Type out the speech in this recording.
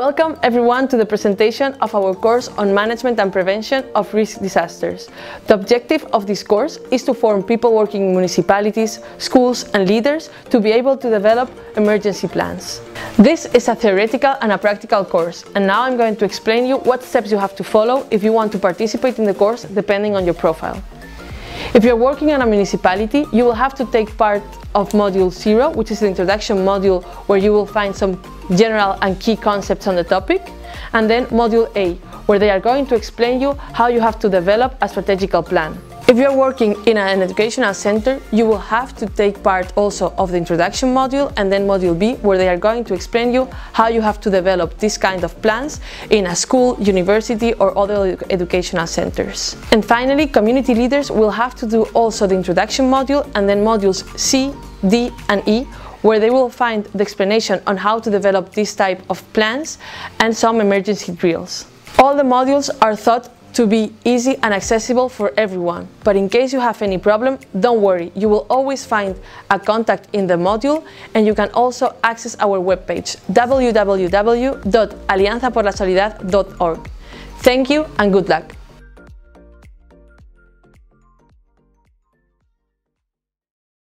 Welcome everyone to the presentation of our course on Management and Prevention of Risk Disasters. The objective of this course is to form people working in municipalities, schools and leaders to be able to develop emergency plans. This is a theoretical and a practical course and now I'm going to explain you what steps you have to follow if you want to participate in the course depending on your profile. If you're working in a municipality, you will have to take part of Module 0, which is the introduction module where you will find some general and key concepts on the topic, and then Module A, where they are going to explain you how you have to develop a strategical plan. If you're working in an educational center, you will have to take part also of the introduction module and then module B, where they are going to explain you how you have to develop this kind of plans in a school, university or other educational centers. And finally, community leaders will have to do also the introduction module and then modules C, D and E, where they will find the explanation on how to develop this type of plans and some emergency drills. All the modules are thought to be easy and accessible for everyone. But in case you have any problem, don't worry, you will always find a contact in the module and you can also access our webpage www.alianzaporlasolidaridad.org. Thank you and good luck!